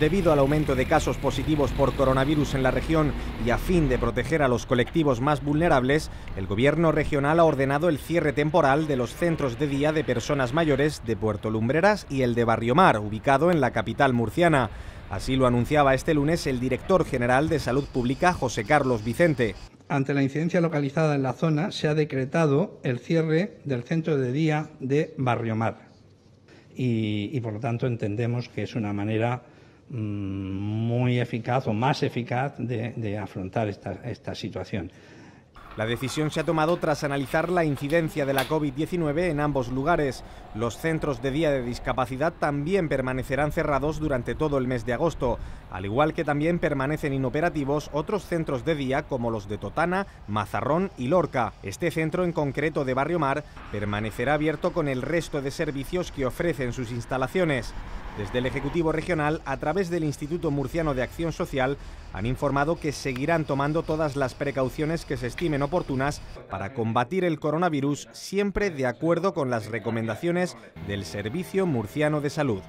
Debido al aumento de casos positivos por coronavirus en la región y a fin de proteger a los colectivos más vulnerables, el Gobierno regional ha ordenado el cierre temporal de los centros de día de personas mayores de Puerto Lumbreras y el de Barrio Mar, ubicado en la capital murciana. Así lo anunciaba este lunes el director general de Salud Pública, José Carlos Vicente. Ante la incidencia localizada en la zona, se ha decretado el cierre del centro de día de Barrio Mar. Y, por lo tanto entendemos que es una manera muy eficaz o más eficaz de, afrontar esta situación. La decisión se ha tomado tras analizar la incidencia de la COVID-19 en ambos lugares. Los centros de día de discapacidad también permanecerán cerrados durante todo el mes de agosto, al igual que también permanecen inoperativos otros centros de día como los de Totana, Mazarrón y Lorca. Este centro en concreto de Barrio Mar permanecerá abierto con el resto de servicios que ofrecen sus instalaciones. Desde el Ejecutivo Regional, a través del Instituto Murciano de Acción Social, han informado que seguirán tomando todas las precauciones que se estimen oportunas para combatir el coronavirus, siempre de acuerdo con las recomendaciones del Servicio Murciano de Salud.